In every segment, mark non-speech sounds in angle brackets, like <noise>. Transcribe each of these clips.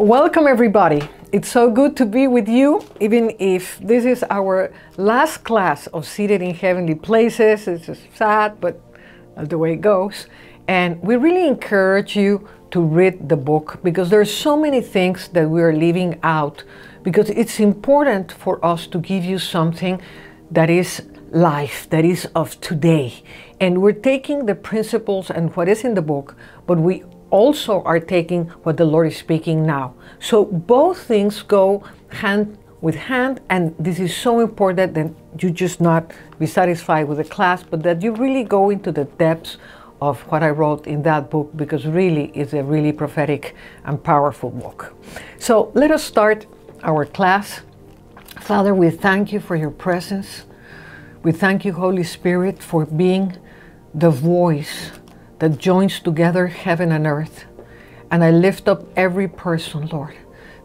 Welcome, everybody. It's so good to be with you, even if this is our last class of Seated in Heavenly Places. It's sad, but the way it goes. And we really encourage you to read the book because there are so many things that we are leaving out because it's important for us to give you something that is life, that is of today. And we're taking the principles and what is in the book, but we also are taking what the Lord is speaking now. So both things go hand with hand, and this is so important that you just not be satisfied with the class, but that you really go into the depths of what I wrote in that book because really it's a really prophetic and powerful book. So let us start our class. Father, we thank you for your presence. We thank you, Holy Spirit, for being the voice that joins together heaven and earth. And I lift up every person, Lord,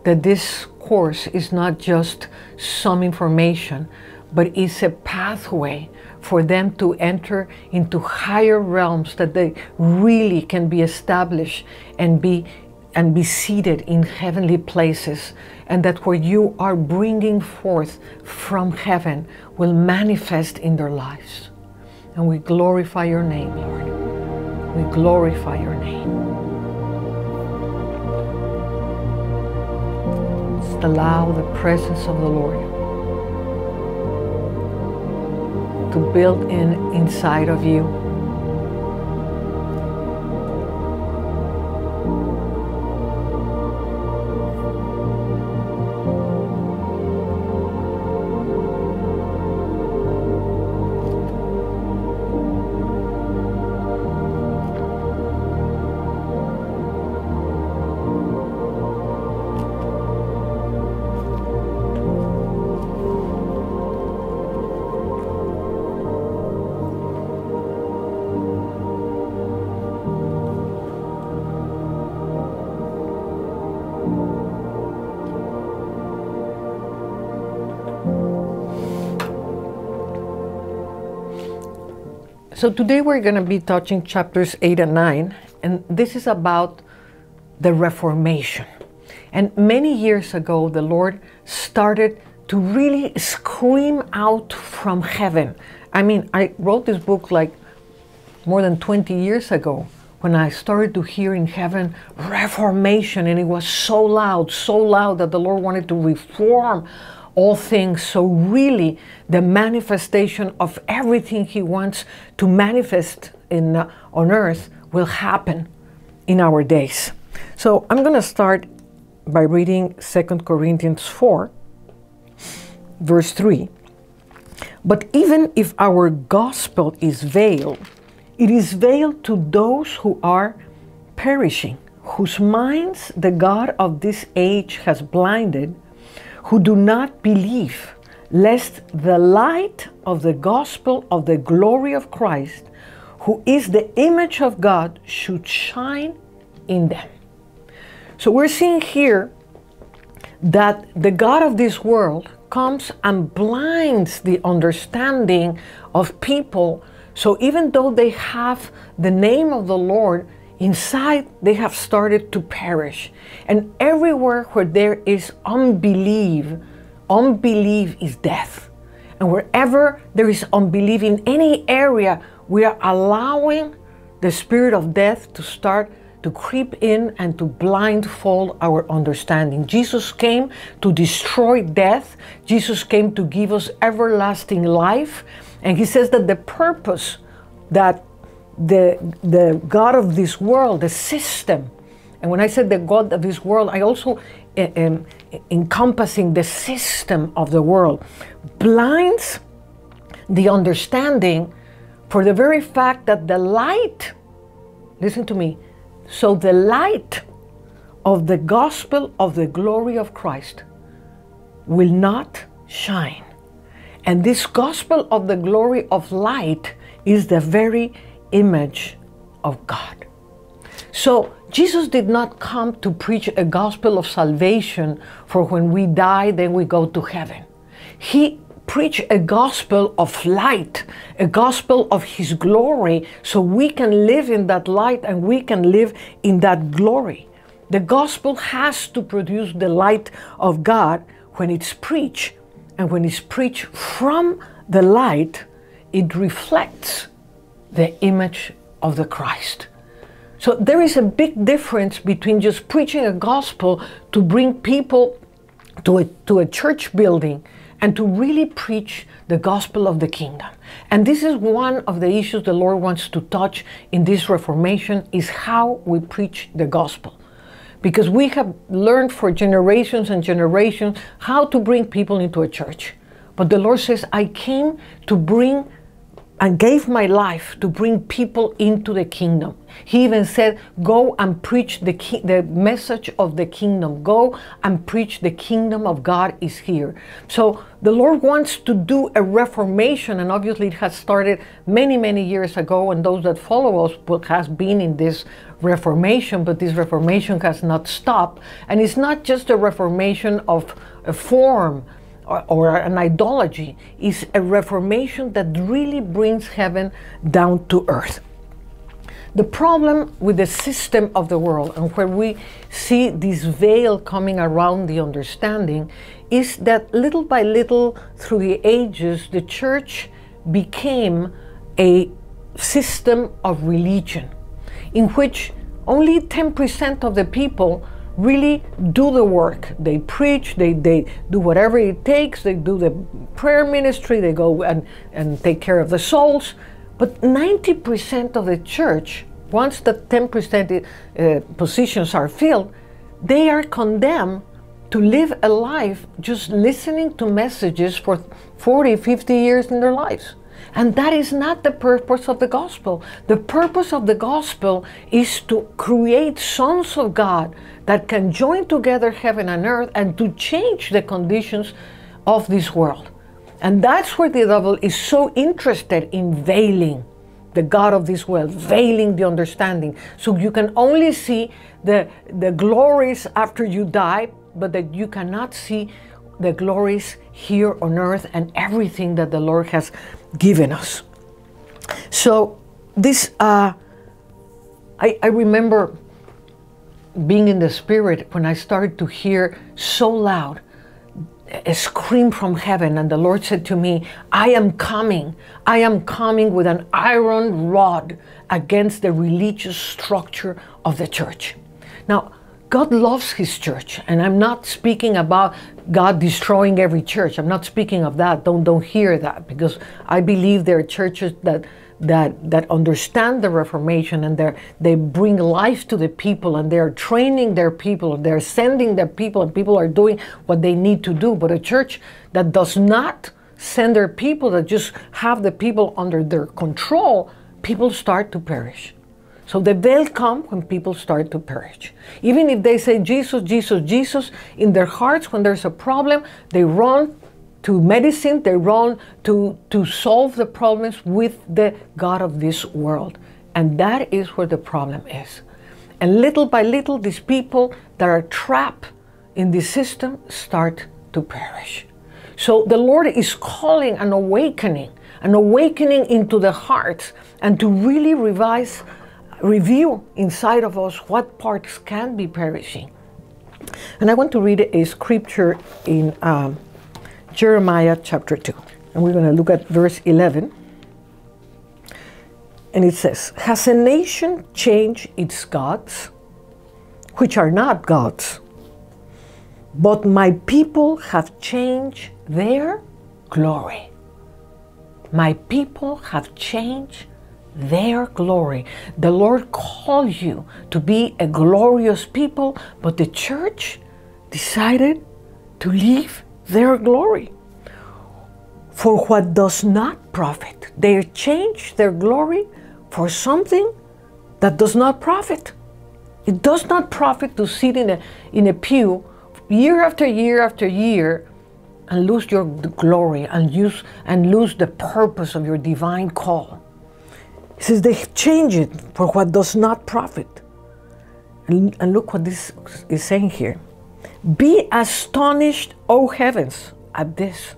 that this course is not just some information, but is a pathway for them to enter into higher realms that they really can be established and be and be seated in heavenly places. And that what you are bringing forth from heaven will manifest in their lives. And we glorify your name lord we glorify your name Just allow the presence of the lord to build in inside of you. So today we're going to be touching chapters 8 and 9, and this is about the Reformation. And many years ago, the Lord started to really scream out from heaven. I mean, I wrote this book like more than 20 years ago when I started to hear in heaven Reformation, and it was so loud, so loud that the Lord wanted to reform all things. So, really, the manifestation of everything He wants to manifest in, uh, on earth will happen in our days. So, I'm going to start by reading 2 Corinthians 4, verse 3. But even if our gospel is veiled, it is veiled to those who are perishing, whose minds the God of this age has blinded who do not believe, lest the light of the gospel of the glory of Christ, who is the image of God, should shine in them. So we're seeing here that the God of this world comes and blinds the understanding of people. So even though they have the name of the Lord, inside they have started to perish. And everywhere where there is unbelief, unbelief is death. And wherever there is unbelief in any area, we are allowing the spirit of death to start to creep in and to blindfold our understanding. Jesus came to destroy death. Jesus came to give us everlasting life. And he says that the purpose that the, the God of this world, the system. And when I said the God of this world, I also uh, um, encompassing the system of the world, blinds the understanding for the very fact that the light, listen to me, so the light of the gospel of the glory of Christ will not shine. And this gospel of the glory of light is the very image of God. So Jesus did not come to preach a gospel of salvation for when we die, then we go to heaven. He preached a gospel of light, a gospel of His glory, so we can live in that light and we can live in that glory. The gospel has to produce the light of God when it's preached. And when it's preached from the light, it reflects the image of the Christ. So there is a big difference between just preaching a gospel to bring people to a, to a church building and to really preach the gospel of the kingdom. And this is one of the issues the Lord wants to touch in this reformation is how we preach the gospel. Because we have learned for generations and generations how to bring people into a church. But the Lord says, I came to bring and gave my life to bring people into the kingdom. He even said, Go and preach the, ki- the message of the kingdom. Go and preach the kingdom of God is here. So the Lord wants to do a reformation, and obviously it has started many, many years ago, and those that follow us has been in this reformation, but this reformation has not stopped. And it's not just a reformation of a form or, or an ideology is a reformation that really brings heaven down to earth. The problem with the system of the world and where we see this veil coming around the understanding is that little by little through the ages, the church became a system of religion in which only 10% of the people really do the work. They preach, they, they do whatever it takes, they do the prayer ministry, they go and, and take care of the souls. But 90% of the church, once the 10% uh, positions are filled, they are condemned to live a life just listening to messages for 40, 50 years in their lives. And that is not the purpose of the gospel. The purpose of the gospel is to create sons of God that can join together heaven and earth and to change the conditions of this world. And that's where the devil is so interested in veiling the God of this world, veiling the understanding. So you can only see the, the glories after you die, but that you cannot see the glories here on earth and everything that the Lord has given us. So this, uh, I, I remember being in the spirit when I started to hear so loud a scream from heaven, and the Lord said to me, I am coming. I am coming with an iron rod against the religious structure of the church. Now, God loves His church, and I'm not speaking about God destroying every church. I'm not speaking of that. Don't don't hear that because I believe there are churches that that that understand the Reformation and they they bring life to the people and they're training their people. and They're sending their people, and people are doing what they need to do. But a church that does not send their people, that just have the people under their control, people start to perish. So the veil comes when people start to perish. Even if they say Jesus, Jesus, Jesus, in their hearts, when there's a problem, they run to medicine, they run to, to solve the problems with the God of this world. And that is where the problem is. And little by little, these people that are trapped in this system start to perish. So the Lord is calling an awakening, an awakening into the hearts, and to really revise review inside of us what parts can be perishing. And I want to read a scripture in um, Jeremiah chapter 2. And we're going to look at verse 11. And it says, Has a nation changed its gods, which are not gods? But my people have changed their glory. My people have changed their glory. The Lord called you to be a glorious people, but the church decided to leave their glory for what does not profit. They change their glory for something that does not profit. It does not profit to sit in a, in a pew year after year after year and lose your glory and, use, and lose the purpose of your divine call. He says they change it for what does not profit. And, and look what this is saying here. Be astonished, O heavens, at this,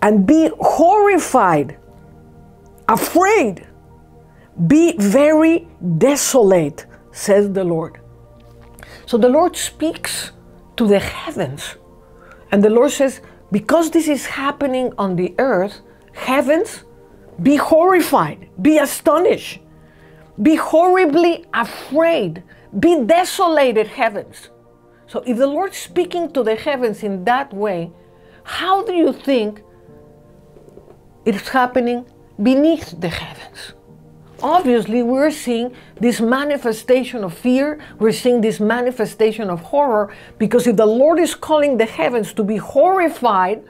and be horrified, afraid, be very desolate, says the Lord. So the Lord speaks to the heavens. And the Lord says, because this is happening on the earth, heavens, be horrified, be astonished, be horribly afraid, be desolated, heavens. So if the Lord's speaking to the heavens in that way, how do you think it's happening beneath the heavens? Obviously, we're seeing this manifestation of fear, we're seeing this manifestation of horror, because if the Lord is calling the heavens to be horrified,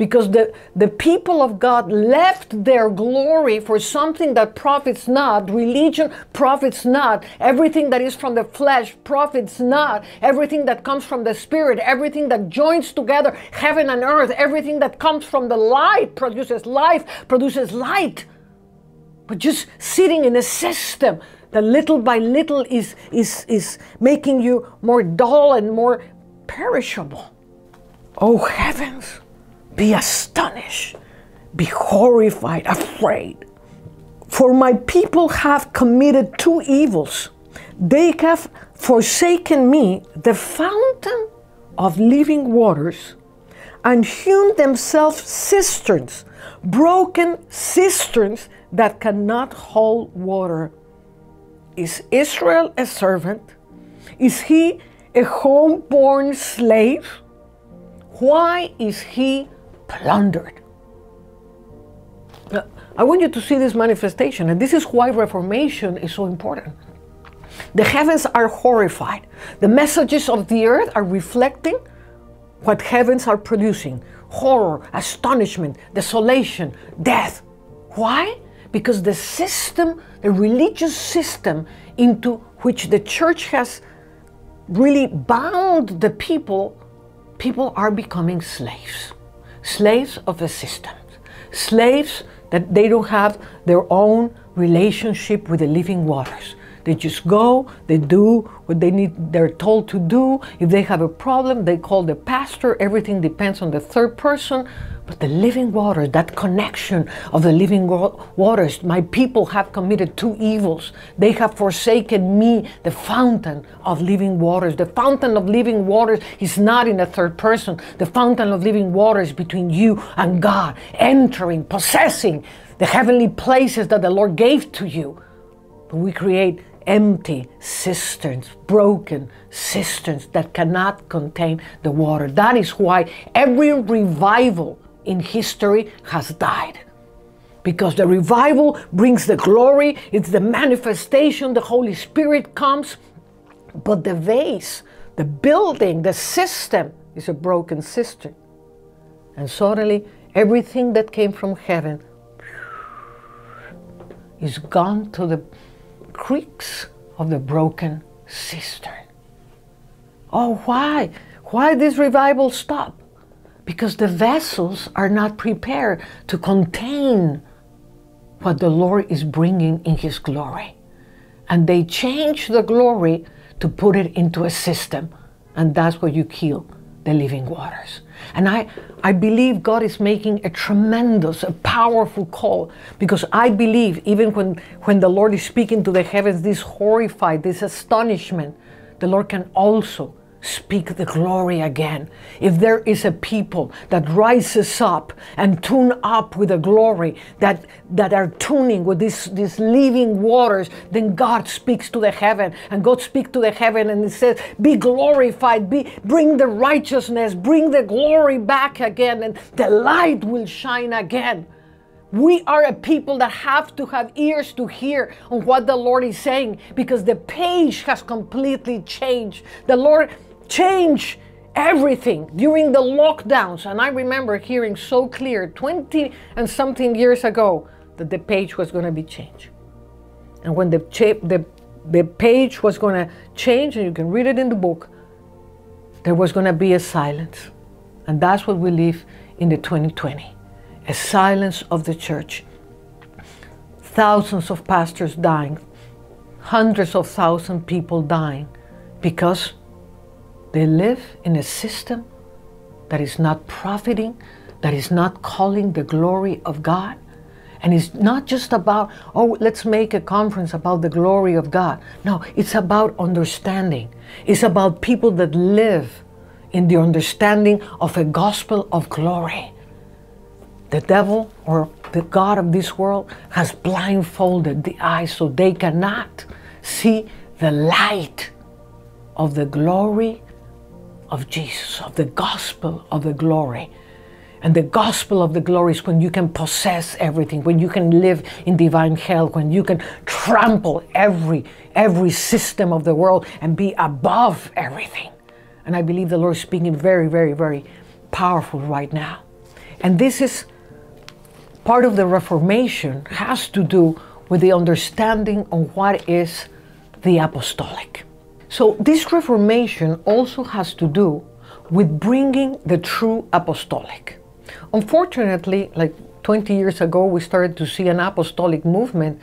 because the, the people of God left their glory for something that profits not. Religion profits not. Everything that is from the flesh profits not. Everything that comes from the spirit, everything that joins together heaven and earth, everything that comes from the light produces life, produces light. But just sitting in a system that little by little is, is, is making you more dull and more perishable. Oh heavens! Be astonished, be horrified, afraid. For my people have committed two evils. They have forsaken me, the fountain of living waters, and hewn themselves cisterns, broken cisterns that cannot hold water. Is Israel a servant? Is he a homeborn slave? Why is he plundered. I want you to see this manifestation, and this is why Reformation is so important. The heavens are horrified. The messages of the earth are reflecting what heavens are producing horror, astonishment, desolation, death. Why? Because the system, the religious system into which the church has really bound the people, people are becoming slaves slaves of the system, slaves that they don't have their own relationship with the living waters. They just go, they do what they need, they're told to do. If they have a problem, they call the pastor. Everything depends on the third person. But the living waters, that connection of the living waters, my people have committed two evils. They have forsaken me, the fountain of living waters. The fountain of living waters is not in the third person. The fountain of living waters between you and God, entering, possessing the heavenly places that the Lord gave to you. But we create empty cisterns, broken cisterns that cannot contain the water. That is why every revival in history has died. Because the revival brings the glory, it's the manifestation, the Holy Spirit comes, but the vase, the building, the system is a broken cistern. And suddenly, everything that came from heaven is gone to the creaks of the broken cistern. Oh, why? Why this revival stop? because the vessels are not prepared to contain what the Lord is bringing in His glory. And they change the glory to put it into a system, and that's where you kill the living waters. And I, I believe God is making a tremendous, a powerful call. Because I believe even when, when the Lord is speaking to the heavens, this horrified, this astonishment, the Lord can also speak the glory again. If there is a people that rises up and tune up with the glory, that, that are tuning with these, these living waters, then God speaks to the heaven. And God speaks to the heaven and He says, Be glorified, be bring the righteousness, bring the glory back again, and the light will shine again. We are a people that have to have ears to hear on what the Lord is saying because the page has completely changed. The Lord change everything during the lockdowns. And I remember hearing so clear 20 and something years ago that the page was going to be changed. And when the, the, the page was going to change, and you can read it in the book, there was going to be a silence. And that's what we live in the 2020 a silence of the church. Thousands of pastors dying, hundreds of thousand people dying because they live in a system that is not profiting, that is not calling the glory of God. And it's not just about, oh, let's make a conference about the glory of God. No, it's about understanding. It's about people that live in the understanding of a gospel of glory. The devil or the God of this world has blindfolded the eyes so they cannot see the light of the glory of Jesus, of the gospel of the glory. And the gospel of the glory is when you can possess everything, when you can live in divine health, when you can trample every every system of the world and be above everything. And I believe the Lord is speaking very, very, very powerful right now. And this is part of the Reformation has to do with the understanding on what is the apostolic. So this Reformation also has to do with bringing the true apostolic. Unfortunately, like 20 years ago, we started to see an apostolic movement,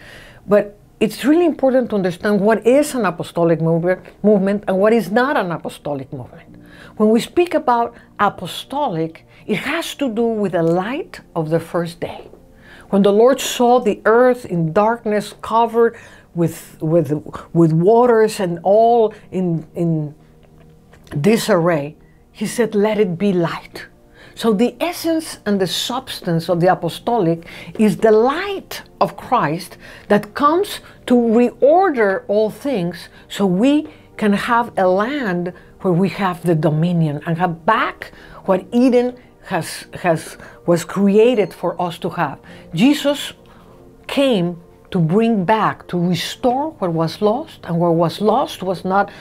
but it's really important to understand what is an apostolic movement and what is not an apostolic movement. When we speak about apostolic, it has to do with the light of the first day. When the Lord saw the earth in darkness covered with, with, with waters and all in, in disarray, he said, Let it be light. So, the essence and the substance of the apostolic is the light of Christ that comes to reorder all things so we can have a land where we have the dominion and have back what Eden has, has, was created for us to have. Jesus came to bring back, to restore what was lost, and what was lost was not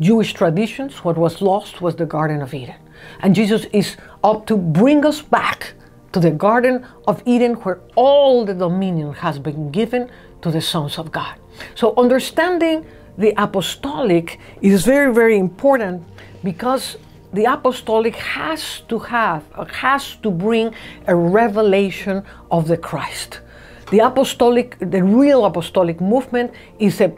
Jewish traditions, what was lost was the Garden of Eden. And Jesus is up to bring us back to the Garden of Eden where all the dominion has been given to the sons of God. So understanding the apostolic is very, very important because the apostolic has to have, has to bring a revelation of the Christ. The apostolic, the real apostolic movement is a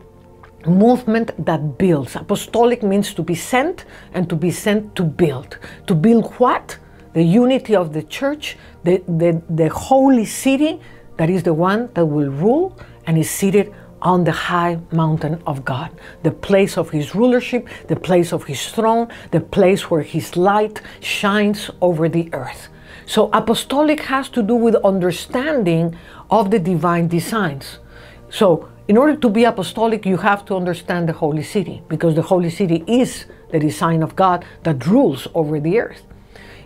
movement that builds. Apostolic means to be sent and to be sent to build. To build what? The unity of the church, the, the, the holy city that is the one that will rule and is seated on the high mountain of God, the place of his rulership, the place of his throne, the place where his light shines over the earth. So, apostolic has to do with understanding of the divine designs. So, in order to be apostolic, you have to understand the holy city because the holy city is the design of God that rules over the earth.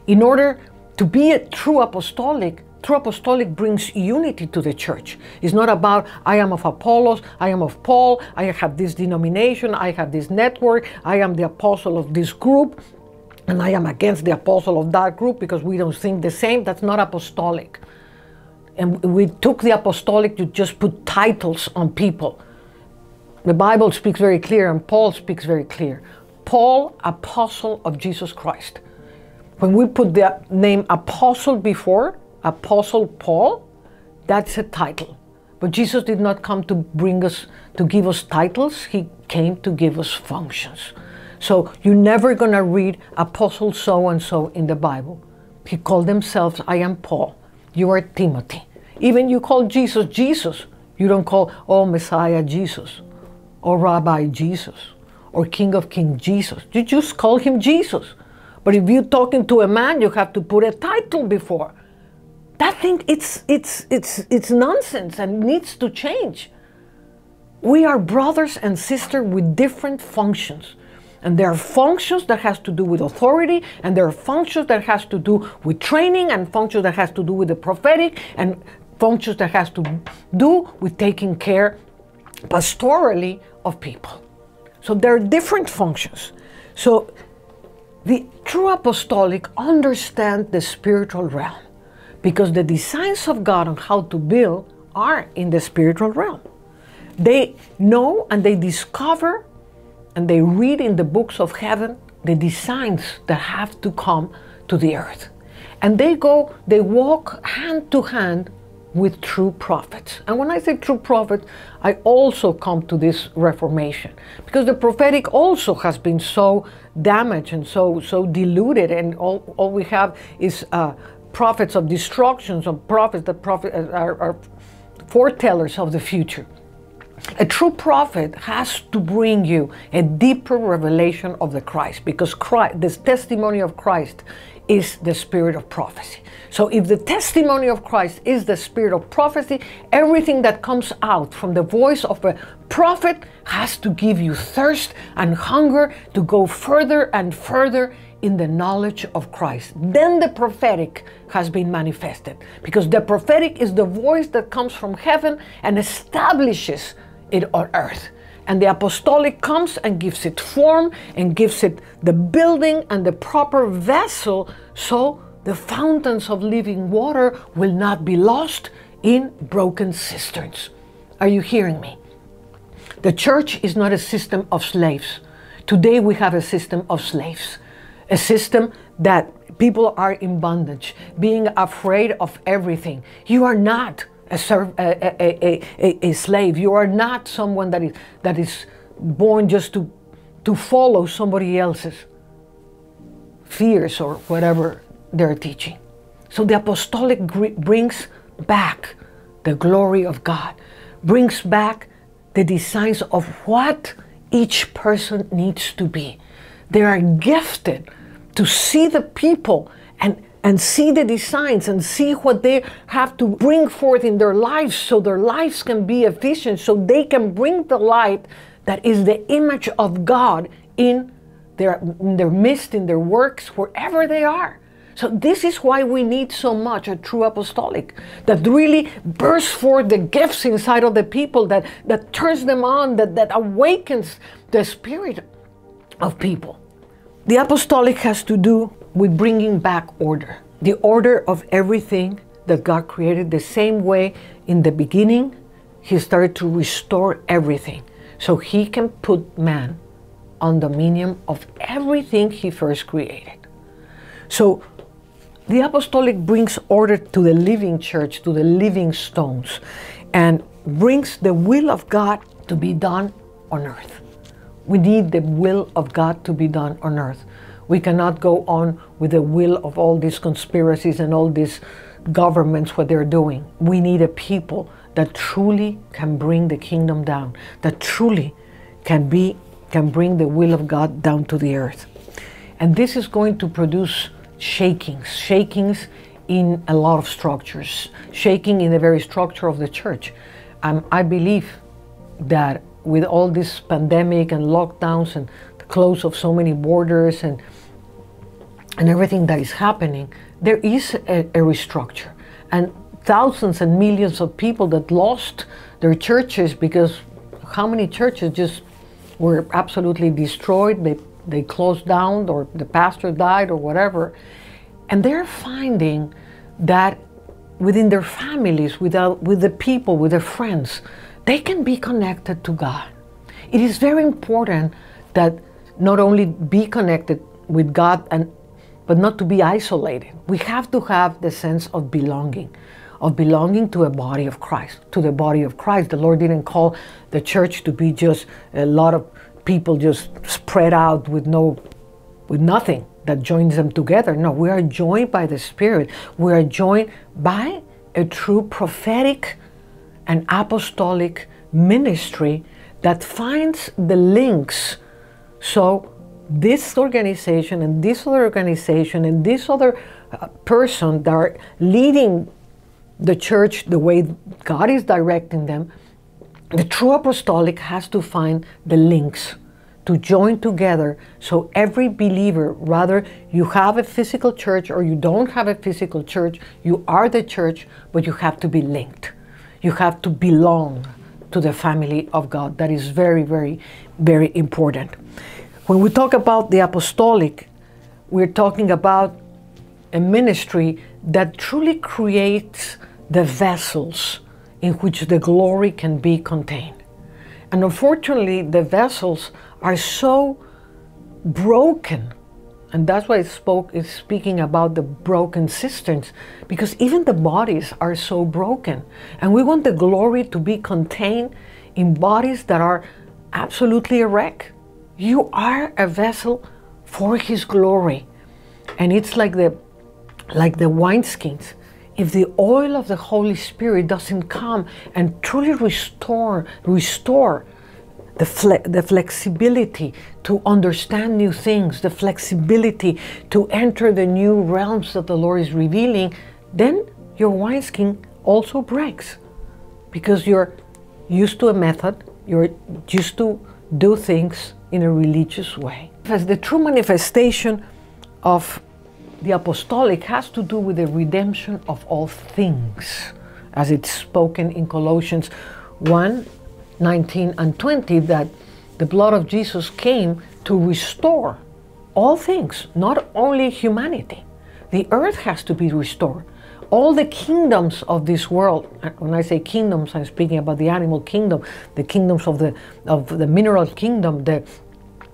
In order to be a true apostolic, true apostolic brings unity to the church. It's not about I am of Apollos, I am of Paul, I have this denomination, I have this network, I am the apostle of this group, and I am against the apostle of that group because we don't think the same. That's not apostolic and we took the apostolic to just put titles on people. The Bible speaks very clear, and Paul speaks very clear. Paul, apostle of Jesus Christ. When we put the name apostle before, Apostle Paul, that's a title. But Jesus did not come to bring us, to give us titles, He came to give us functions. So you're never going to read Apostle so and so in the Bible. He called themselves, I am Paul. You are Timothy. Even you call Jesus Jesus. You don't call, oh, Messiah Jesus, or Rabbi Jesus, or King of King Jesus. You just call him Jesus. But if you're talking to a man, you have to put a title before. That thing, it's, it's, it's, it's nonsense and needs to change. We are brothers and sisters with different functions. And there are functions that has to do with authority, and there are functions that has to do with training, and functions that has to do with the prophetic, and functions that has to do with taking care pastorally of people. So there are different functions. So the true apostolic understand the spiritual realm because the designs of God on how to build are in the spiritual realm. They know and they discover and they read in the books of heaven the designs that have to come to the earth. And they go, they walk hand to hand with true prophets. And when I say true prophet, I also come to this reformation because the prophetic also has been so damaged and so so diluted, and all, all we have is uh, prophets of destruction, some prophets that prophet uh, are, are foretellers of the future. A true prophet has to bring you a deeper revelation of the Christ because Christ, this testimony of Christ is the spirit of prophecy. So if the testimony of Christ is the spirit of prophecy, everything that comes out from the voice of a prophet has to give you thirst and hunger to go further and further in the knowledge of Christ. Then the prophetic has been manifested because the prophetic is the voice that comes from heaven and establishes it on earth. And the apostolic comes and gives it form and gives it the building and the proper vessel so the fountains of living water will not be lost in broken cisterns. Are you hearing me? The church is not a system of slaves. Today we have a system of slaves, a system that people are in bondage, being afraid of everything. You are not a, a, a, a, slave. You are not someone that is, that is born just to, to follow somebody else's fears or whatever they're teaching. So the apostolic brings back the glory of God, brings back the designs of what each person needs to be. They are gifted to see the people and and see the designs and see what they have to bring forth in their lives so their lives can be efficient, so they can bring the light that is the image of God in their, in their midst, in their works, wherever they are. So this is why we need so much a true apostolic that really bursts forth the gifts inside of the people, that, that turns them on, that, that awakens the spirit of people. The apostolic has to do with bringing back order. The order of everything that God created the same way in the beginning, He started to restore everything. So He can put man on dominion of everything He first created. So the apostolic brings order to the living church, to the living stones, and brings the will of God to be done on earth. We need the will of God to be done on earth. We cannot go on with the will of all these conspiracies and all these governments, what they're doing. We need a people that truly can bring the kingdom down, that truly can be can bring the will of God down to the earth. And this is going to produce shakings, shakings in a lot of structures, shaking in the very structure of the church. Um, I believe that with all this pandemic and lockdowns and the close of so many borders and and everything that is happening, there is a, a restructure. And thousands and millions of people that lost their churches because how many churches just were absolutely destroyed, they, they closed down, or the pastor died, or whatever. And they're finding that within their families, without, with the people, with their friends, they can be connected to God. It is very important that not only be connected with God and but not to be isolated. We have to have the sense of belonging, of belonging to a body of Christ, to the body of Christ. The Lord didn't call the church to be just a lot of people just spread out with no with nothing that joins them together. No, we are joined by the Spirit. We are joined by a true prophetic and apostolic ministry that finds the links so this organization and this other organization and this other uh, person that are leading the church the way God is directing them, the true apostolic has to find the links to join together so every believer, rather you have a physical church or you don't have a physical church, you are the church, but you have to be linked. You have to belong to the family of God. That is very, very, very important. When we talk about the apostolic, we're talking about a ministry that truly creates the vessels in which the glory can be contained. And unfortunately, the vessels are so broken. And that's why it spoke is speaking about the broken cisterns, because even the bodies are so broken. And we want the glory to be contained in bodies that are absolutely a wreck. you are a vessel for his glory. And it's like the like the wineskins if the oil of the Holy Spirit doesn't come and truly restore, restore the, fle- the flexibility to understand new things, the flexibility to enter the new realms that the Lord is revealing, then your wineskin also breaks because you're used to a method, you're used to do things in a religious way. As the true manifestation of the apostolic has to do with the redemption of all things, as it's spoken in Colossians 1 19 and 20, that the blood of Jesus came to restore all things, not only humanity. The earth has to be restored. All the kingdoms of this world, when I say kingdoms, I'm speaking about the animal kingdom, the kingdoms of the, of the mineral kingdom, the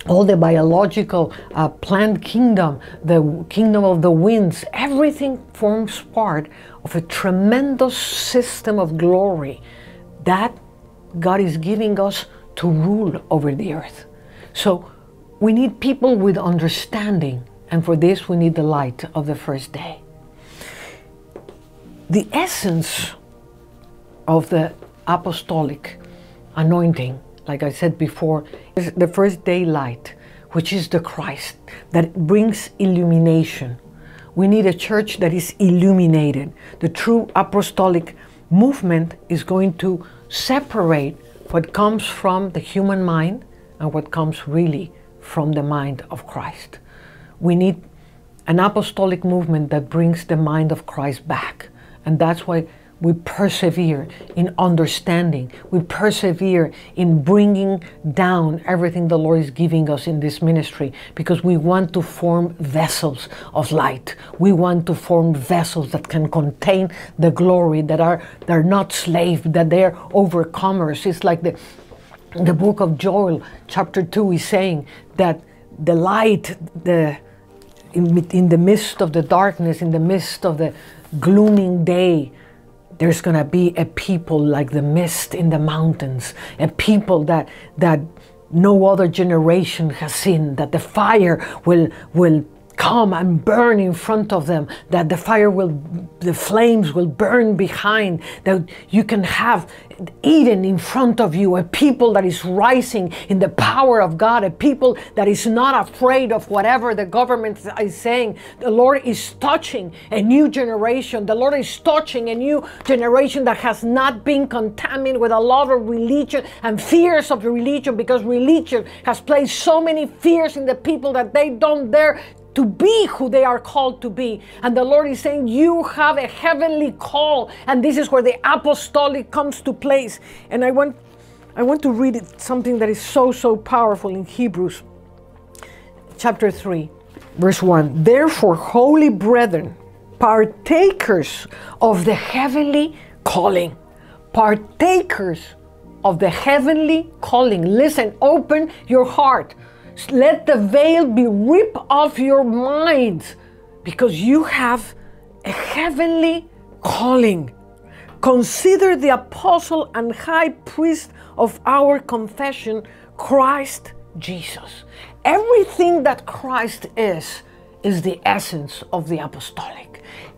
all the biological uh, plant kingdom, the kingdom of the winds, everything forms part of a tremendous system of glory that God is giving us to rule over the earth. So we need people with understanding, and for this we need the light of the first day. The essence of the apostolic anointing like I said before, is the first day light, which is the Christ that brings illumination. We need a church that is illuminated. The true apostolic movement is going to separate what comes from the human mind and what comes really from the mind of Christ. We need an apostolic movement that brings the mind of Christ back. And that's why we persevere in understanding. We persevere in bringing down everything the Lord is giving us in this ministry because we want to form vessels of light. We want to form vessels that can contain the glory, that are, that are not slaves, that they're overcomers. It's like the, the book of Joel, chapter 2, is saying that the light, the in, in the midst of the darkness, in the midst of the glooming day, there's going to be a people like the mist in the mountains, a people that that no other generation has seen, that the fire will will come and burn in front of them, that the fire will, the flames will burn behind, that you can have Eden in front of you, a people that is rising in the power of God, a people that is not afraid of whatever the government is saying. The Lord is touching a new generation. The Lord is touching a new generation that has not been contaminated with a lot of religion and fears of religion because religion has placed so many fears in the people that they don't dare to be who they are called to be. And the Lord is saying, You have a heavenly call. And this is where the apostolic comes to place. And I want, I want to read it, something that is so, so powerful in Hebrews chapter 3, verse 1. Therefore, holy brethren, partakers of the heavenly calling, partakers of the heavenly calling. Listen, open your heart let the veil be ripped off your minds because you have a heavenly calling. Consider the apostle and high priest of our confession, Christ Jesus. Everything that Christ is, is the essence of the apostolic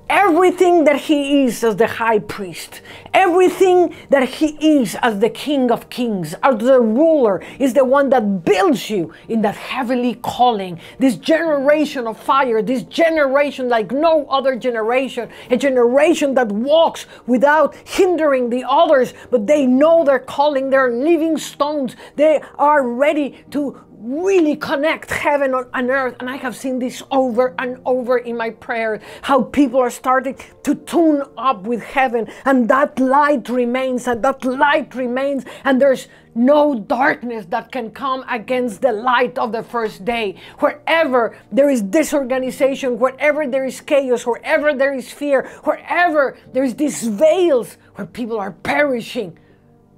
everything that he is as the high priest, everything that he is as the king of kings, as the ruler, is the one that builds you in that heavenly calling. This generation of fire, this generation like no other generation, a generation that walks without hindering the others, but they know their calling, they're living stones, they are ready to really connect heaven and earth. And I have seen this over and over in my prayer how people are starting to tune up with heaven, and that light remains, and that light remains, and there's no darkness that can come against the light of the first day. Wherever there is disorganization, wherever there is chaos, wherever there is fear, wherever there is these veils where people are perishing,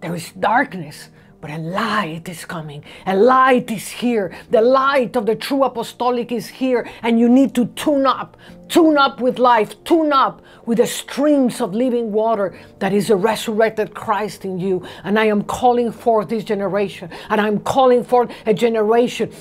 there is darkness. But a light is coming. A light is here. The light of the true apostolic is here. And you need to tune up. Tune up with life. Tune up with the streams of living water that is a resurrected Christ in you. And I am calling forth this generation. And I'm calling forth a generation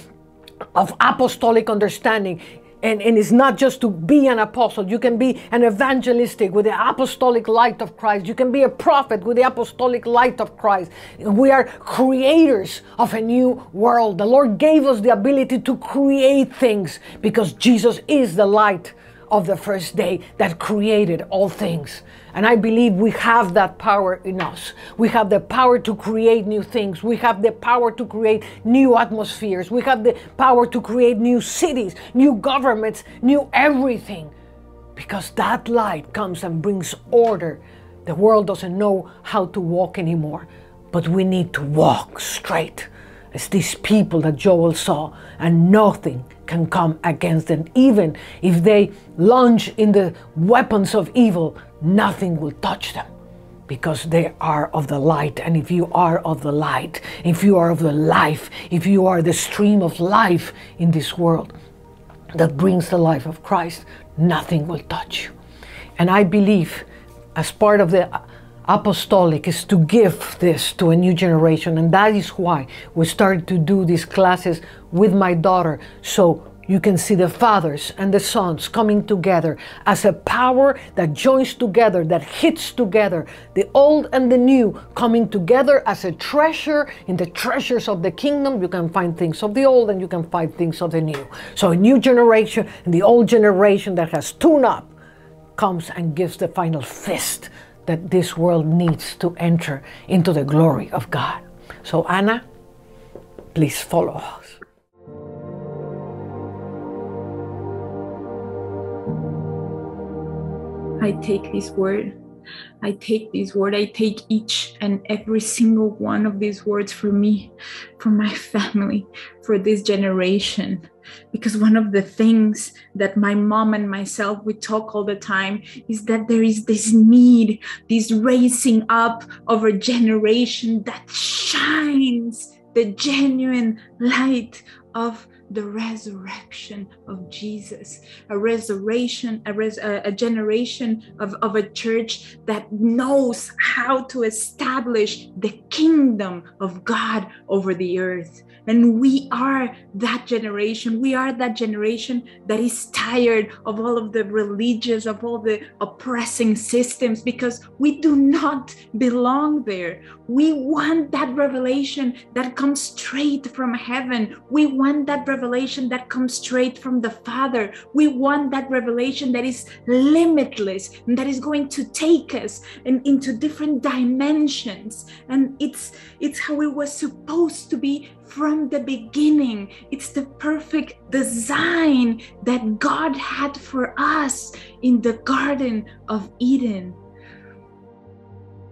of apostolic understanding and, and it's not just to be an apostle. You can be an evangelistic with the apostolic light of Christ. You can be a prophet with the apostolic light of Christ. We are creators of a new world. The Lord gave us the ability to create things because Jesus is the light of the first day that created all things. And I believe we have that power in us. We have the power to create new things. We have the power to create new atmospheres. We have the power to create new cities, new governments, new everything. Because that light comes and brings order. The world doesn't know how to walk anymore, but we need to walk straight. It's these people that Joel saw, and nothing can come against them. Even if they launch in the weapons of evil, nothing will touch them because they are of the light. And if you are of the light, if you are of the life, if you are the stream of life in this world that brings the life of Christ, nothing will touch you. And I believe, as part of the apostolic, is to give this to a new generation. And that is why we started to do these classes with my daughter. So you can see the fathers and the sons coming together as a power that joins together, that hits together, the old and the new coming together as a treasure in the treasures of the kingdom. You can find things of the old and you can find things of the new. So a new generation and the old generation that has tuned up comes and gives the final fist that this world needs to enter into the glory of God. So, Ana, please follow us. I take this word. I take this word. I take each and every single one of these words for me, for my <laughs> family, for this generation. Because one of the things that my mom and myself we talk all the time is that there is this need, this raising up of a generation that shines the genuine light of the resurrection of Jesus, a resurrection, a, res, a, a, generation of, of a church that knows how to establish the kingdom of God over the earth. And we are that generation. We are that generation that is tired of all of the religious, of all the oppressing systems, because we do not belong there. We want that revelation that comes straight from heaven. We want that revelation that comes straight from the Father. We want that revelation that is limitless and that is going to take us in, into different dimensions. And it's it's how it was supposed to be from the beginning. It's the perfect design that God had for us in the Garden of Eden.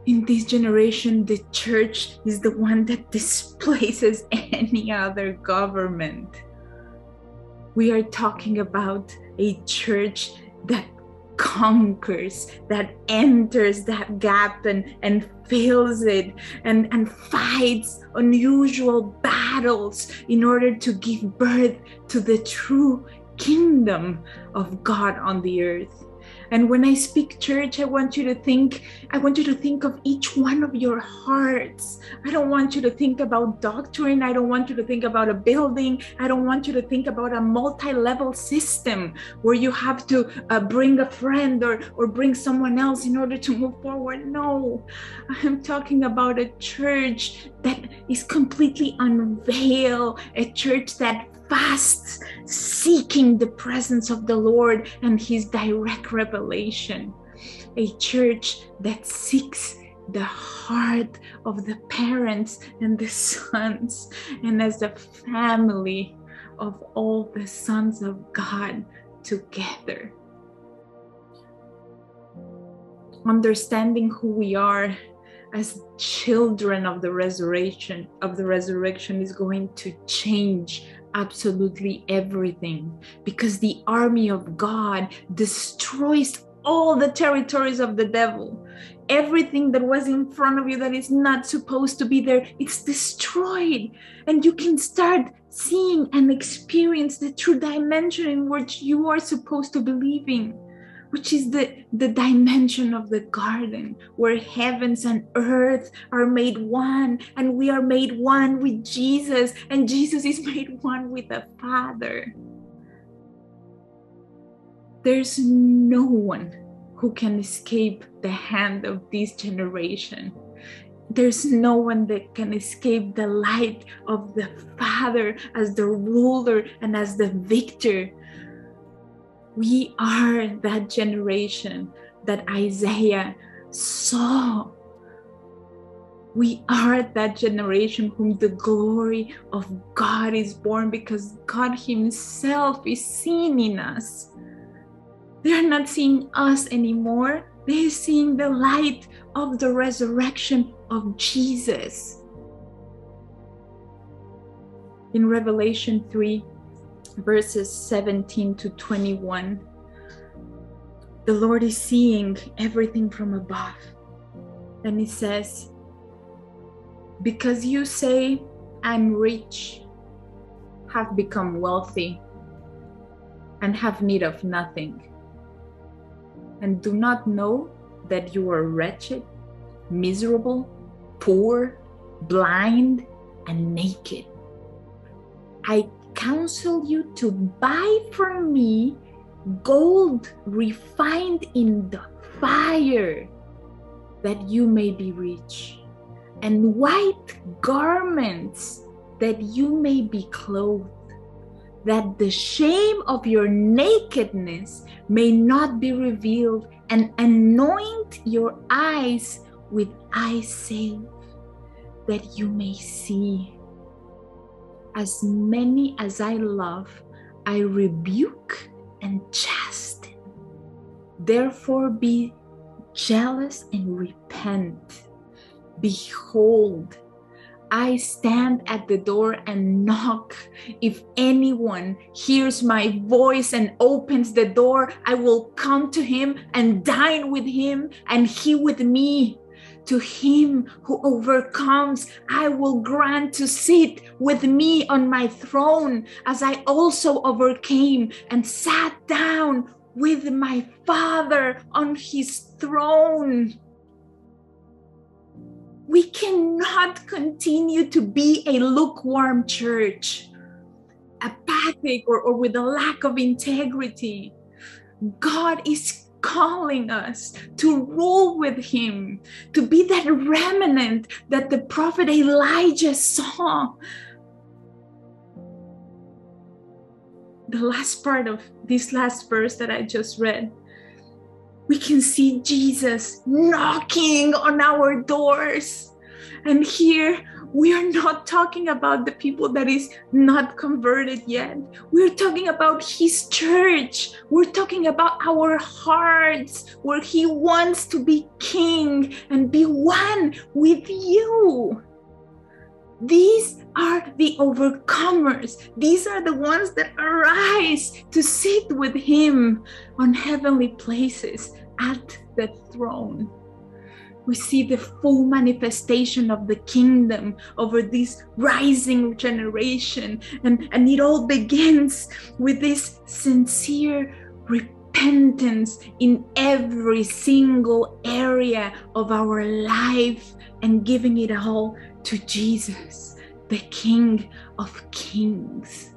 In this generation, the church is the one that <laughs> displaces any other government. We are talking about a church that conquers, that enters that gap and, and fills it and, and fights unusual battles in order to give birth to the true kingdom of God on the earth. And when I speak church, I want you to think, I want you to think of each one of your hearts. I don't want you to think about doctrine. I don't want you to think about a building. I don't want you to think about a multi-level system where you have to uh, bring a friend or, or bring someone else in order to move forward. No, I'm talking about a church that is completely unveiled, a church that fasts, seeking the presence of the Lord and His direct revelation. A church that seeks the heart of the parents and the sons, and as a family of all the sons of God together. Understanding who we are as children of the resurrection of the resurrection is going to change absolutely everything because the army of God destroys all the territories of the devil. Everything that was in front of you that is not supposed to be there, it's destroyed. And you can start seeing and experience the true dimension in which you are supposed to believe in which is the, the dimension of the garden where heavens and earth are made one and we are made one with Jesus and Jesus is <laughs> made one with the Father. There's no one who can escape the hand of this generation. There's no one that can escape the light of the Father as the ruler and as the victor. We are that generation that Isaiah saw. We are that generation whom the glory of God is born because God Himself is seen in us. They're not seeing us anymore, they're seeing the light of the resurrection of Jesus. In Revelation 3, verses 17 to 21, the Lord is seeing everything from above. And He says, Because you say, I'm rich, have become wealthy, and have need of nothing, and do not know that you are wretched, miserable, poor, blind, and naked. I counsel you to buy from me gold refined in the fire, that you may be rich, and white garments, that you may be clothed, that the shame of your nakedness may not be revealed, and anoint your eyes with eye salve, that you may see. As many as I love, I rebuke and chasten. Therefore, be jealous and repent. Behold, I stand at the door and knock. If anyone hears my voice and opens the door, I will come to him and dine with him, and he with me. To him who overcomes, I will grant to sit with me on my throne, as I also overcame and sat down with my Father on his throne. We cannot continue to be a lukewarm church, apathic or, or with a lack of integrity. God is calling us to rule with him, to be that remnant that the prophet Elijah saw. The last part of this last verse that I just read, we can see Jesus knocking on our doors. And here we are not talking about the people that is not converted yet. We're talking about his church. We're talking about our hearts where he wants to be king and be one with you. These are the overcomers. These are the ones that arise to sit with him on heavenly places at the throne we see the full manifestation of the kingdom over this rising generation. And, and it all begins with this sincere repentance in every single area of our life and giving it all to Jesus, the King of Kings.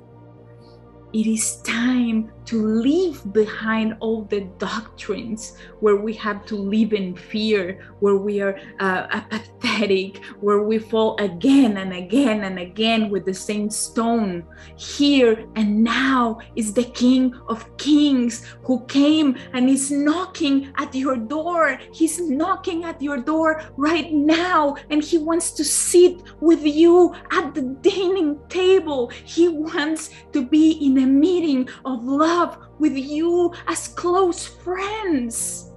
It is time to leave behind all the doctrines where we have to live in fear, where we are uh, apathetic, where we fall again and again and again with the same stone. Here and now is the King of Kings who came and is knocking at your door. He's knocking at your door right now, and he wants to sit with you at the dining table. He wants to be in a meeting of love with you as close friends.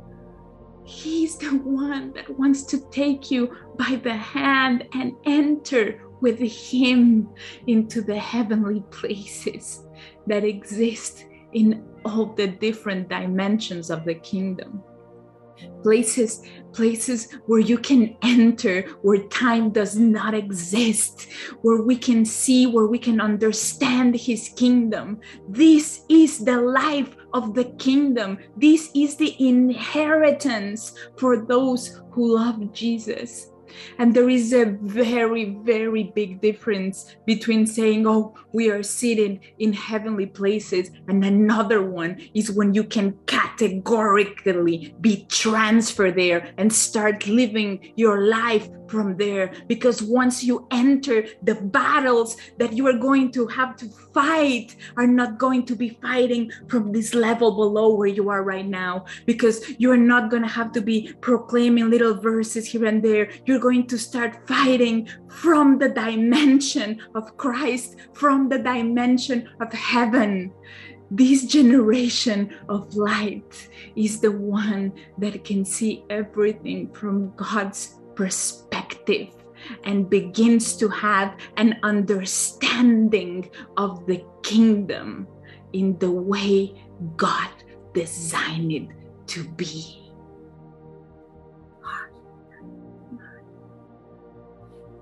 He's the one that wants to take you by the hand and enter with Him into the heavenly places that exist in all the different dimensions of the kingdom places places where you can enter where time does not exist where we can see where we can understand his kingdom. This is the life of the kingdom. This is the inheritance for those who love jesus And there is a very, very big difference between saying, Oh, we are sitting in heavenly places, and another one is when you can categorically be transferred there and start living your life from there. Because once you enter the battles that you are going to have to fight, are not going to be fighting from this level below where you are right now, because you're not going to have to be proclaiming little verses here and there. You're going to start fighting from the dimension of Christ, from the dimension of heaven. This generation of light is the one that can see everything from God's perspective and begins to have an understanding of the kingdom in the way God designed it to be.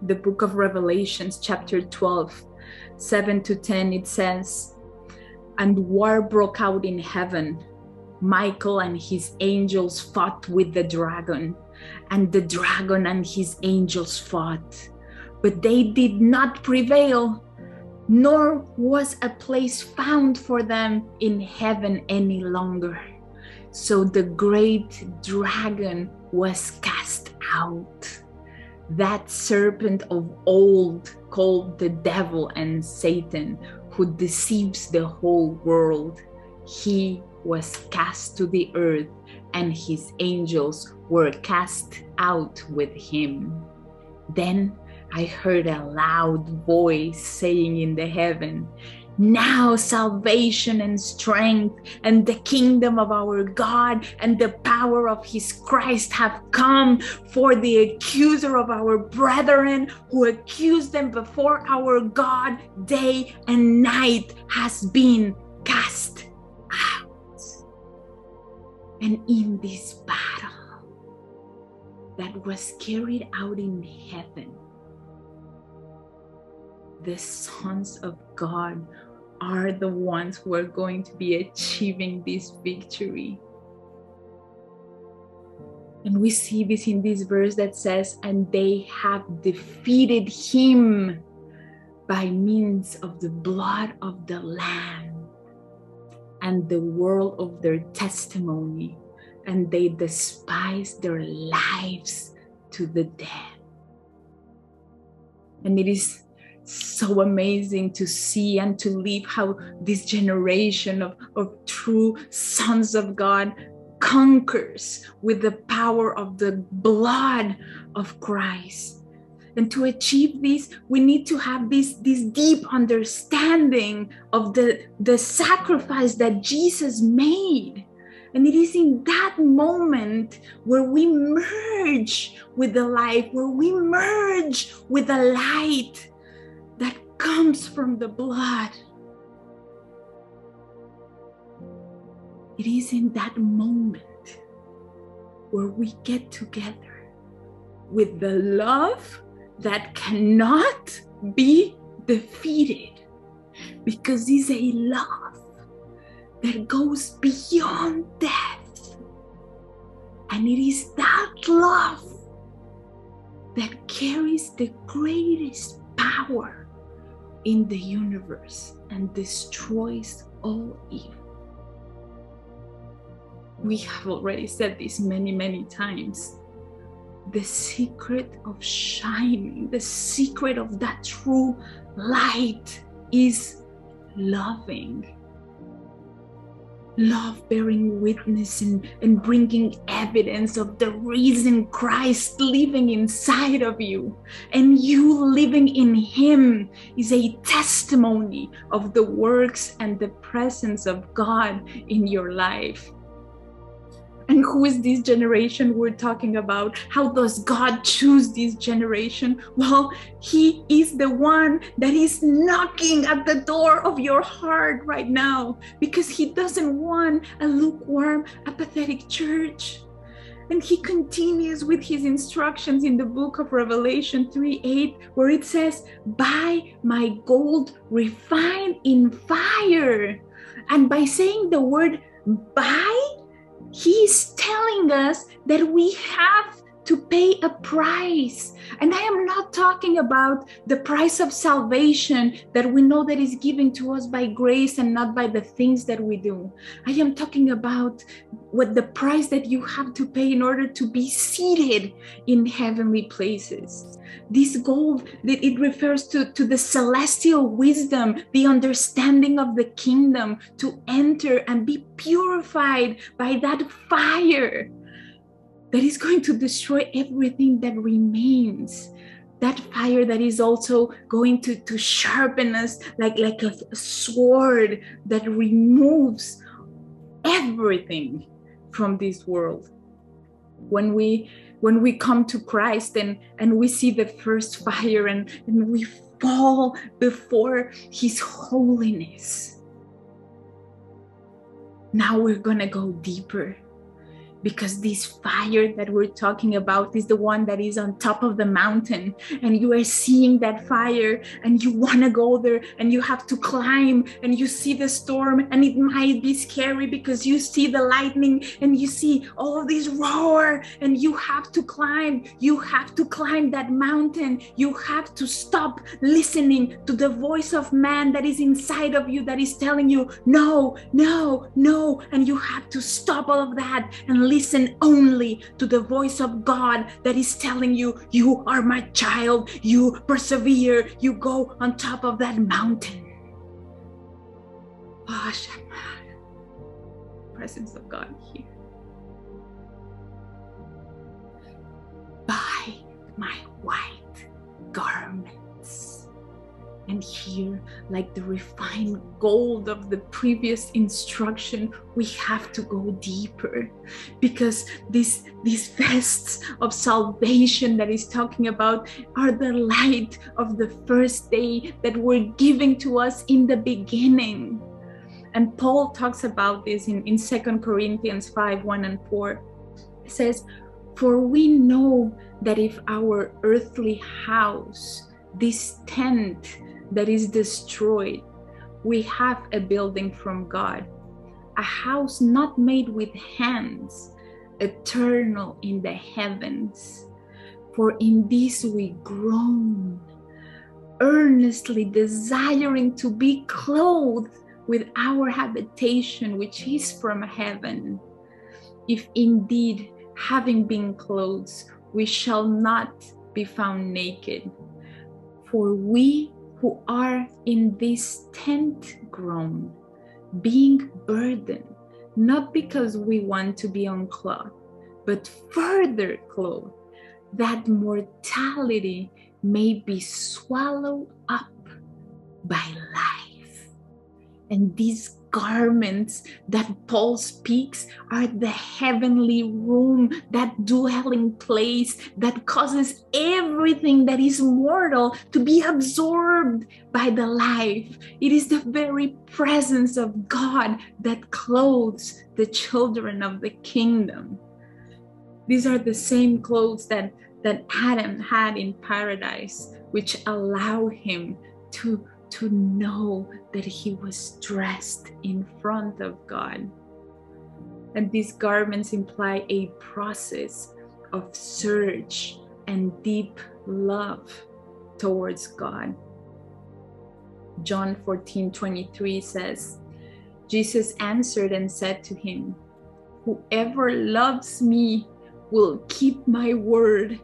The book of Revelations, chapter 12, 7 to 10, it says, And war broke out in heaven. Michael and his angels fought with the dragon and the dragon and his angels fought, but they did not prevail, nor was a place found for them in heaven any longer. So the great dragon was cast out, that serpent of old called the devil and Satan, who deceives the whole world. He was cast to the earth, and his angels were cast out with him. Then I heard a loud voice saying in the heaven, now salvation and strength and the kingdom of our God and the power of his Christ have come for the accuser of our brethren who accused them before our God day and night has been cast out. And in this battle, that was carried out in heaven. The sons of God are the ones who are going to be achieving this victory. And we see this in this verse that says, and they have defeated him by means of the blood of the Lamb and the world of their testimony and they despise their lives to the death. And it is so amazing to see and to live how this generation of, of true sons of God conquers with the power of the blood of Christ. And to achieve this, we need to have this, this deep understanding of the, the sacrifice that Jesus made and it is in that moment where we merge with the light, where we merge with the light that comes from the blood. It is in that moment where we get together with the love that cannot be defeated because it's a love that goes beyond death. And it is that love that carries the greatest power in the universe and destroys all evil. We have already said this many, many times. The secret of shining, the secret of that true light is loving love bearing witness and, and bringing evidence of the reason Christ living inside of you and you living in Him is a testimony of the works and the presence of God in your life. And who is this generation we're talking about? How does God choose this generation? Well, He is the one that is knocking at the door of your heart right now because He doesn't want a lukewarm, apathetic church. And he continues with his instructions in the book of Revelation 3 8, where it says, Buy my gold refined in fire. And by saying the word buy, He's telling us that we have to pay a price. And I am not talking about the price of salvation that we know that is given to us by grace and not by the things that we do. I am talking about what the price that you have to pay in order to be seated in heavenly places. This gold, that it refers to, to the celestial wisdom, the understanding of the kingdom, to enter and be purified by that fire that is going to destroy everything that remains. That fire that is also going to, to sharpen us like, like a, sword that removes everything from this world. When we when we come to christ and and we see the first fire and, and we fall before his holiness now we're gonna go deeper because this fire that we're talking about is the one that is on top of the mountain. And you are seeing that fire and you want to go there and you have to climb and you see the storm and it might be scary because you see the lightning and you see all this roar and you have to climb. You have to climb that mountain. You have to stop listening to the voice of man that is inside of you that is telling you no no no. And you have to stop all of that and listen only to the voice of God that is telling you, You are my child, you persevere, you go on top of that mountain. Oh, presence of God here. Buy my white garment and here like the refined gold of the previous instruction we have to go deeper. Because these these vests of salvation that he's talking about are the light of the first day that were given to us in the beginning. And paul talks about this in, in 2 corinthians 5 1 and 4 it says for we know that if our earthly house this tent that is destroyed, we have a building from God, a house not made with hands, eternal in the heavens. For in this we groan, earnestly desiring to be clothed with our habitation, which is from heaven. If indeed, having been clothed, we shall not be found naked. For we who are in this tent grown, being burdened, not because we want to be unclothed, but further clothed, that mortality may be swallowed up by life. And these garments that Paul speaks are the heavenly room, that dwelling place that causes everything that is mortal to be absorbed by the life. It is the very presence of God that clothes the children of the kingdom. These are the same clothes that, that Adam had in paradise, which allow him to to know that he was dressed in front of God. And these garments imply a process of search and deep love towards God. John 14 23 says, Jesus answered and said to him, Whoever loves me will keep my word,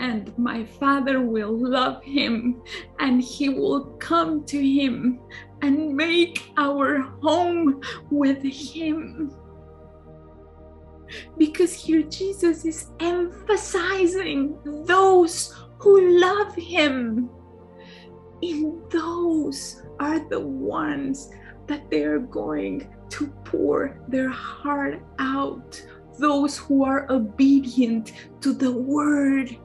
and my Father will love him, and he will come to him and make our home with him. Because here Jesus is emphasizing those who love him. In those are the ones that they're going to pour their heart out those who are obedient to the word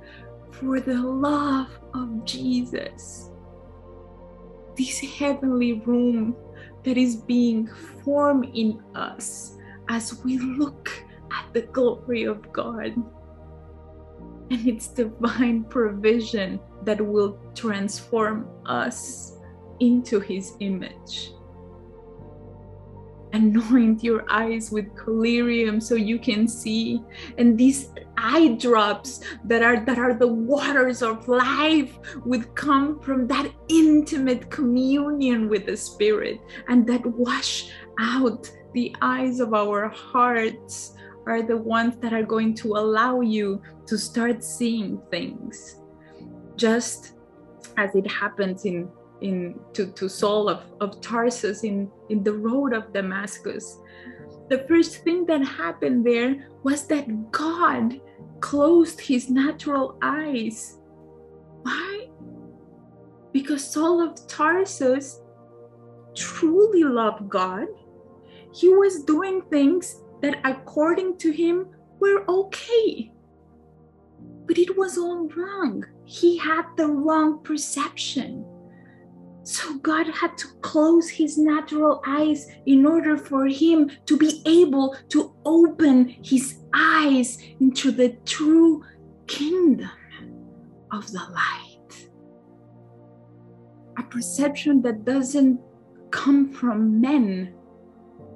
for the love of Jesus. This heavenly room that is being formed in us as we look at the glory of God and its divine provision that will transform us into his image. Anoint your eyes with collyrium so you can see. And these eye drops that are that are the waters of life would come from that intimate communion with the spirit and that wash out the eyes of our hearts are the ones that are going to allow you to start seeing things. Just as it happens in in to, to Saul of, of Tarsus in, in the road of Damascus. The first thing that happened there was that God closed his natural eyes. Why? Because Saul of Tarsus truly loved God. He was doing things that, according to him, were okay. But it was all wrong. He had the wrong perception. So God had to close his natural eyes in order for him to be able to open his eyes into the true kingdom of the light. A perception that doesn't come from men,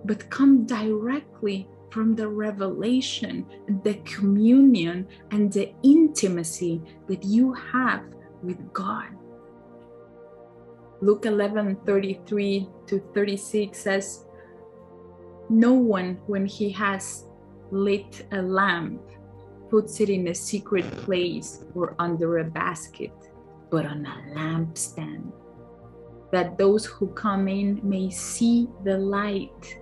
but come directly from the revelation, the communion, and the intimacy that you have with God. Luke 11 33 to 36 says, No one, when he has lit a lamp, puts it in a secret place or under a basket, but on a lampstand, that those who come in may see the light.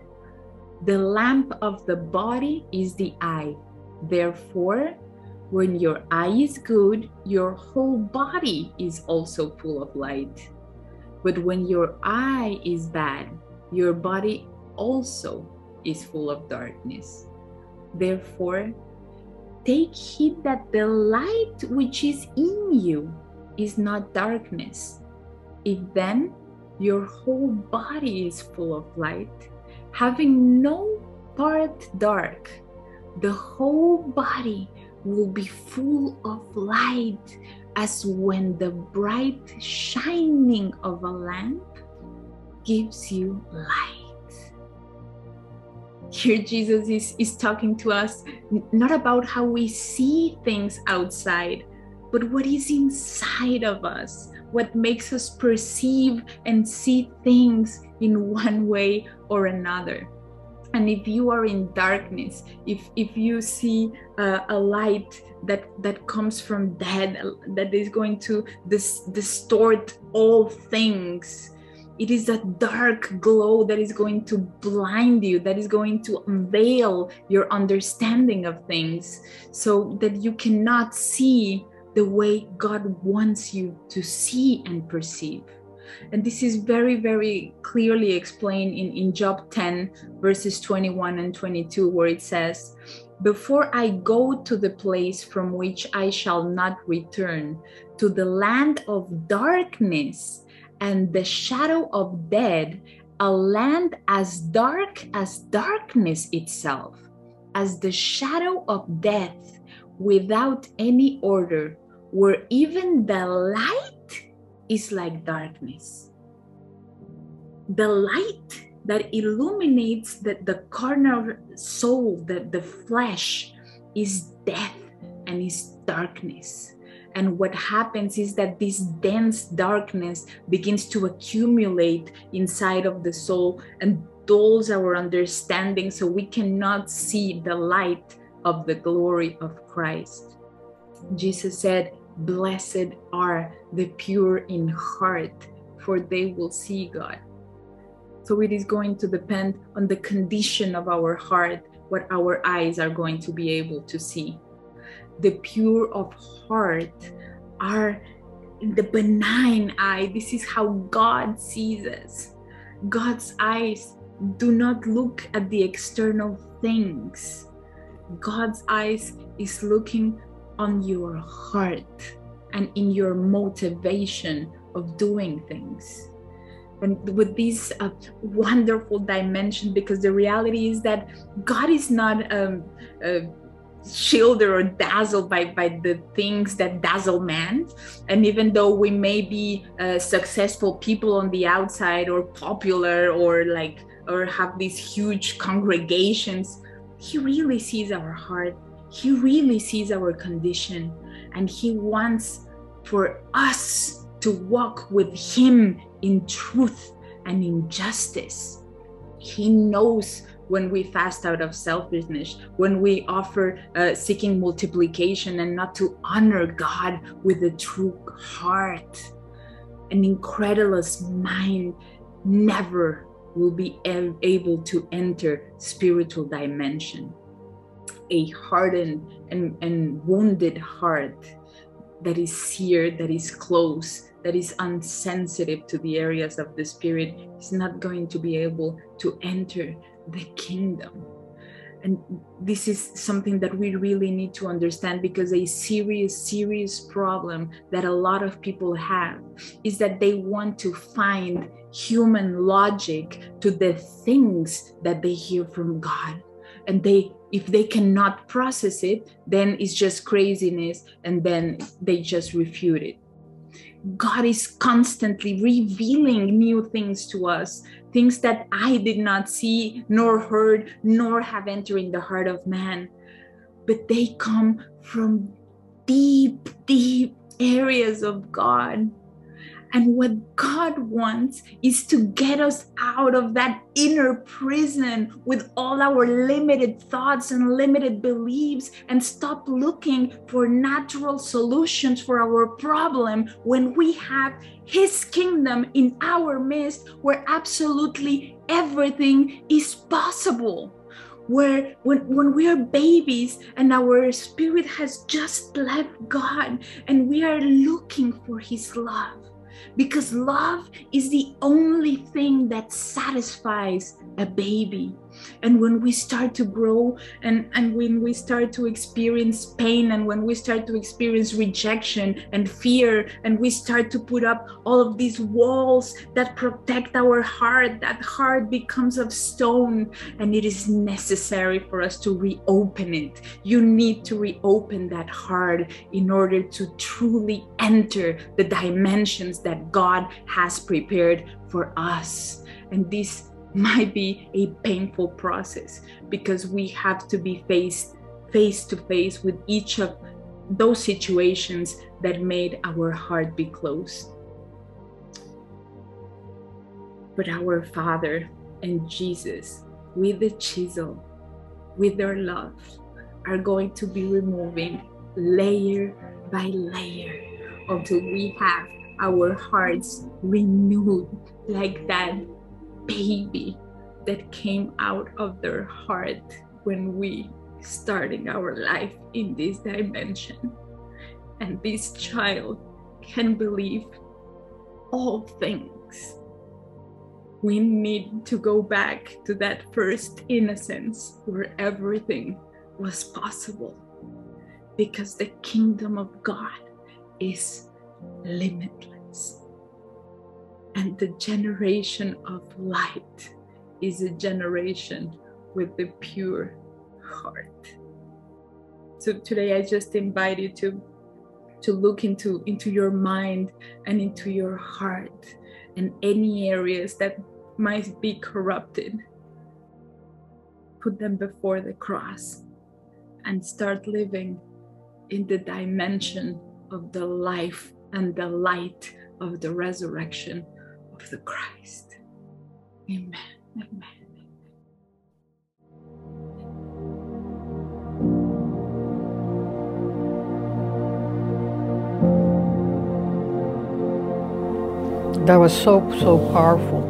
The lamp of the body is the eye. Therefore, when your eye is good, your whole body is also full of light. But when your eye is bad, your body also is full of darkness. Therefore, take heed that the light which is in you is not darkness. If then your whole body is full of light, having no part dark, the whole body will be full of light as when the bright shining of a lamp gives you light. Here, Jesus is, is talking to us not about how we see things outside, but what is inside of us, what makes us perceive and see things in one way or another and if you are in darkness if if you see uh, a light that that comes from dead that is going to dis- distort all things it is a dark glow that is going to blind you that is going to unveil your understanding of things so that you cannot see the way god wants you to see and perceive and this is very, very clearly explained in, in Job 10, verses 21 and 22, where it says, Before I go to the place from which I shall not return, to the land of darkness and the shadow of death, a land as dark as darkness itself, as the shadow of death, without any order, where even the light is like darkness. The light that illuminates the, the carnal soul, the, the flesh, is death and is darkness. And what happens is that this dense darkness begins to accumulate inside of the soul and dulls our understanding so we cannot see the light of the glory of Christ. Jesus said, Blessed are the pure in heart, for they will see God. So it is going to depend on the condition of our heart, what our eyes are going to be able to see. The pure of heart are the benign eye. This is how God sees us. God's eyes do not look at the external things. God's eyes is looking on your heart and in your motivation of doing things and with this uh, wonderful dimension because the reality is that god is not um, uh, shielded or dazzled by, by the things that dazzle man and even though we may be uh, successful people on the outside or popular or like or have these huge congregations. He really sees our heart. He really sees our condition. And He wants for us to walk with Him in truth and in justice. He knows when we fast out of selfishness, when we offer uh, seeking multiplication and not to honor God with a true heart. An incredulous mind never will be able to enter spiritual dimension. A hardened and, and wounded heart that is seared, that is close, that is unsensitive to the areas of the spirit is not going to be able to enter the kingdom. And this is something that we really need to understand because a serious, serious problem that a lot of people have is that they want to find human logic to the things that they hear from God. And they if they cannot process it, then it's just craziness and then they just refute it. God is constantly revealing new things to us, things that I did not see, nor heard, nor have entered in the heart of man. But they come from deep, deep areas of God. And what God wants is to get us out of that inner prison with all our limited thoughts and limited beliefs and stop looking for natural solutions for our problem when we have His kingdom in our midst where absolutely everything is possible. Where when, when we are babies and our spirit has just left God and we are looking for his love because love is the only thing that satisfies a baby and when we start to grow and and when we start to experience pain and when we start to experience rejection and fear and we start to put up all of these walls that protect our heart that heart becomes of stone and it is necessary for us to reopen it. You need to reopen that heart in order to truly enter the dimensions that god has prepared for us. And this might be a painful process because we have to be faced face to face with each of those situations that made our heart be closed. But our Father and Jesus, with the chisel, with their love, are going to be removing layer by layer until we have our hearts renewed like that baby that came out of their heart when we starting our life in this dimension. And this child can believe all things. We need to go back to that first innocence where everything was possible. Because the kingdom of god is limitless and the generation of light is a generation with the pure heart. So today I just invite you to to look into into your mind and into your heart and any areas that might be corrupted put them before the cross and start living in the dimension of the life and the light of the resurrection of the Christ. Amen. Amen. That was so, so powerful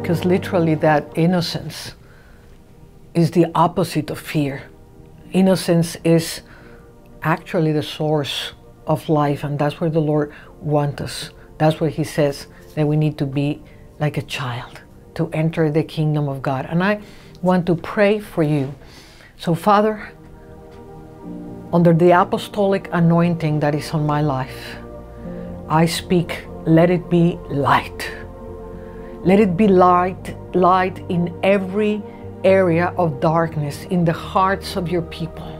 because literally that innocence is the opposite of fear. Innocence is actually the source of life, and that's where the Lord wants us. That's where He says, that we need to be like a child to enter the kingdom of God. And I want to pray for you. So, Father, under the apostolic anointing that is on my life, I speak, let it be light. Let it be light, light in every area of darkness in the hearts of your people.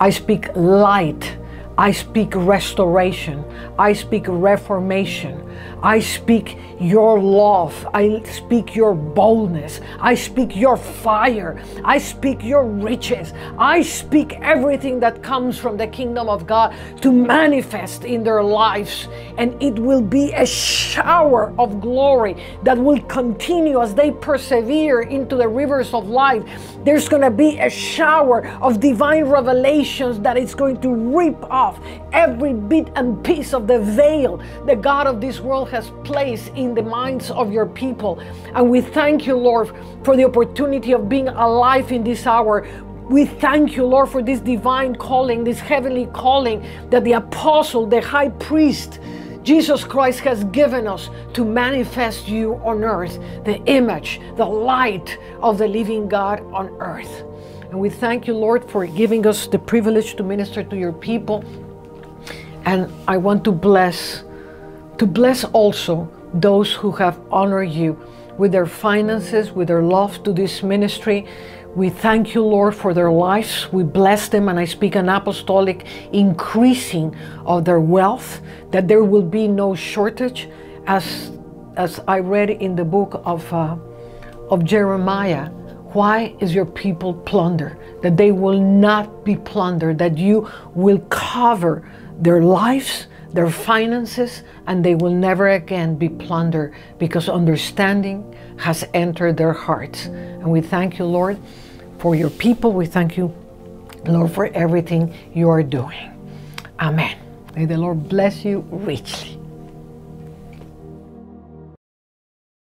I speak light I speak restoration. I speak reformation. I speak your love. I speak your boldness. I speak your fire. I speak your riches. I speak everything that comes from the kingdom of God to manifest in their lives. And it will be a shower of glory that will continue as they persevere into the rivers of life. There's going to be a shower of divine revelations that is going to rip off every bit and piece of the veil the God of this world has placed in the minds of your people. And we thank you, Lord, for the opportunity of being alive in this hour. We thank you, Lord, for this divine calling, this heavenly calling that the apostle, the high priest, Jesus Christ has given us to manifest you on earth, the image, the light of the living God on earth. And we thank you, Lord, for giving us the privilege to minister to your people. And I want to bless, to bless also those who have honored you with their finances, with their love to this ministry. We thank you, Lord, for their lives. We bless them, and I speak an apostolic increasing of their wealth, that there will be no shortage. As, as I read in the book of, uh, of Jeremiah, why is your people plundered? That they will not be plundered, that you will cover their lives, their finances, and they will never again be plundered because understanding has entered their hearts. And we thank you, Lord, for your people. We thank you, Lord, for everything you are doing. Amen. May the Lord bless you richly.